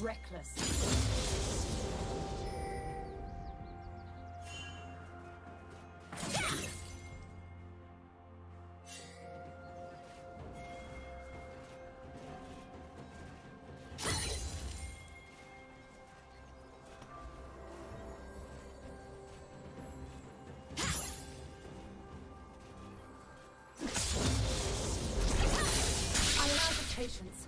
Reckless. Patience.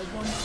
I want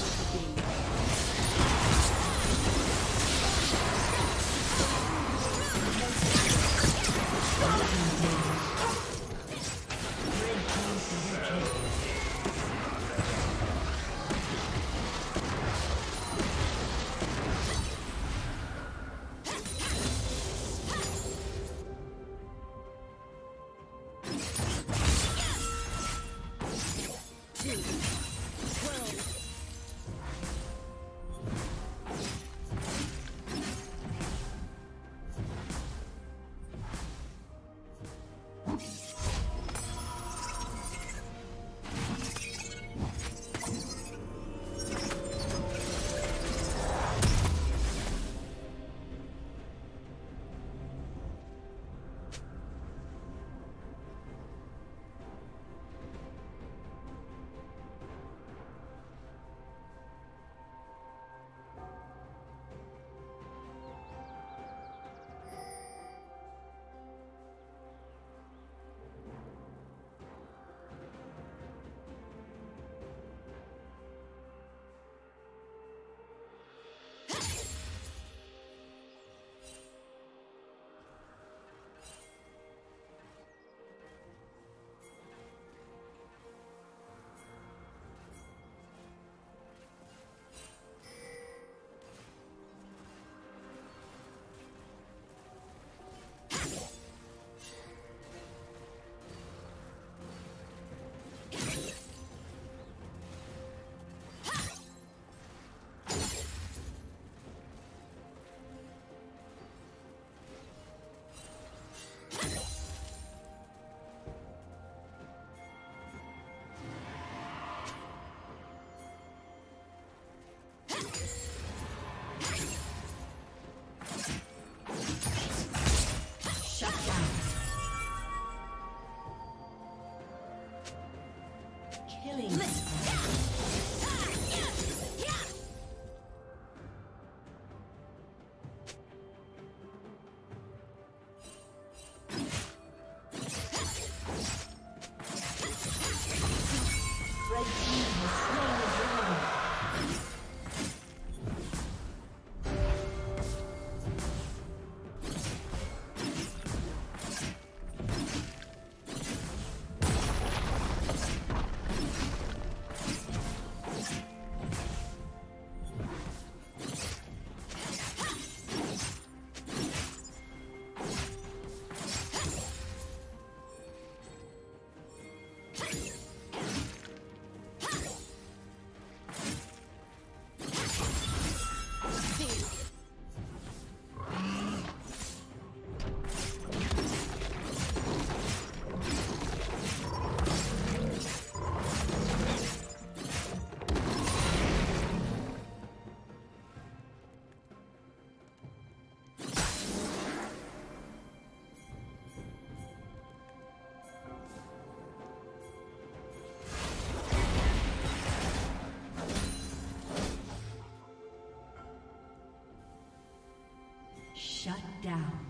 down.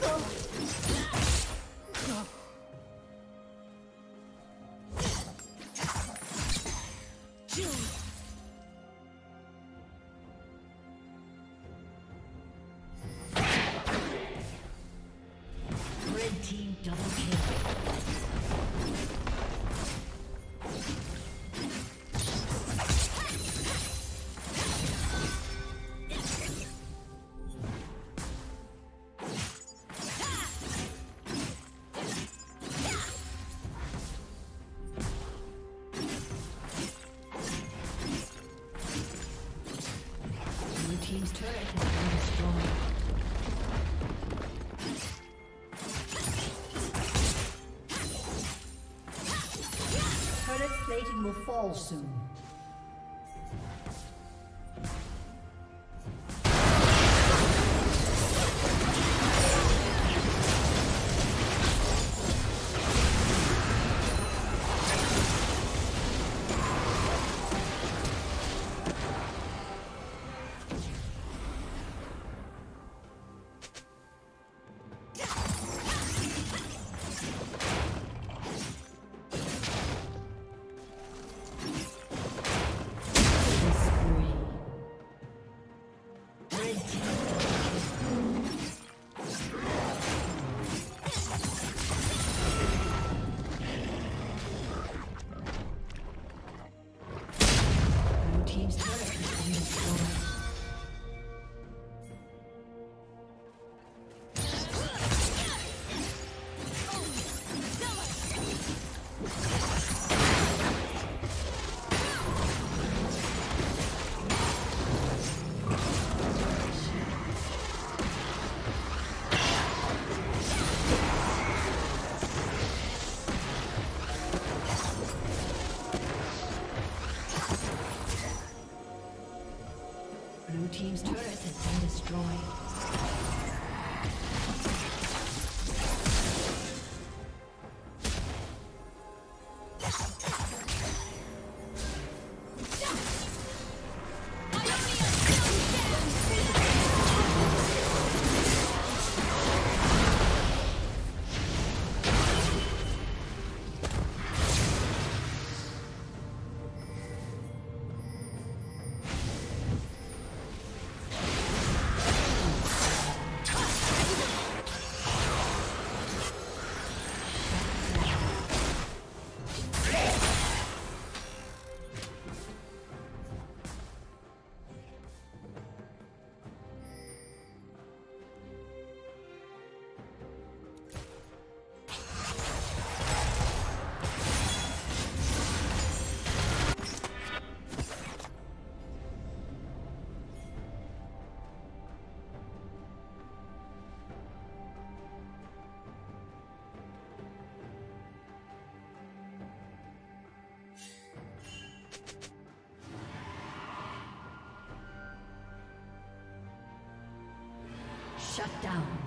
will fall soon. Shut down.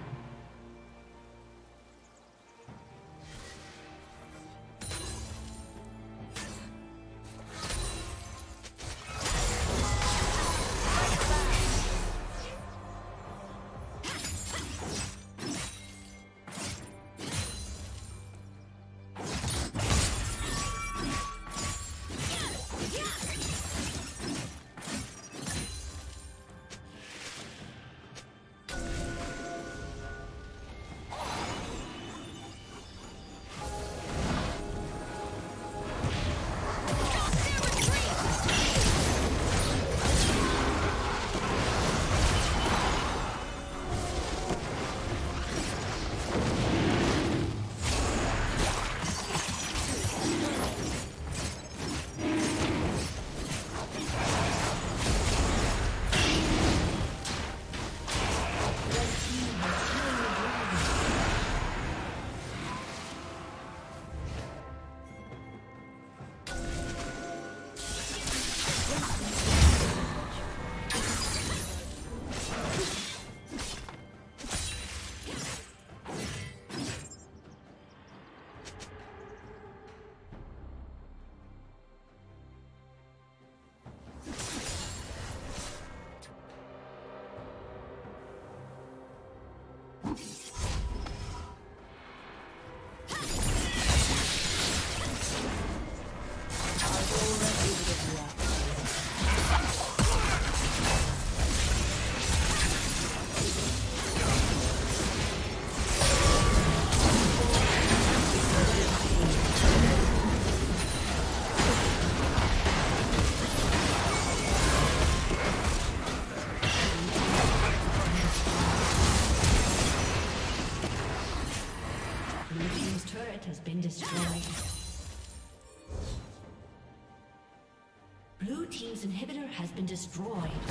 Destroyed.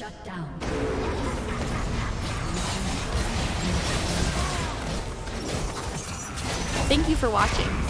Shut down. Thank you for watching.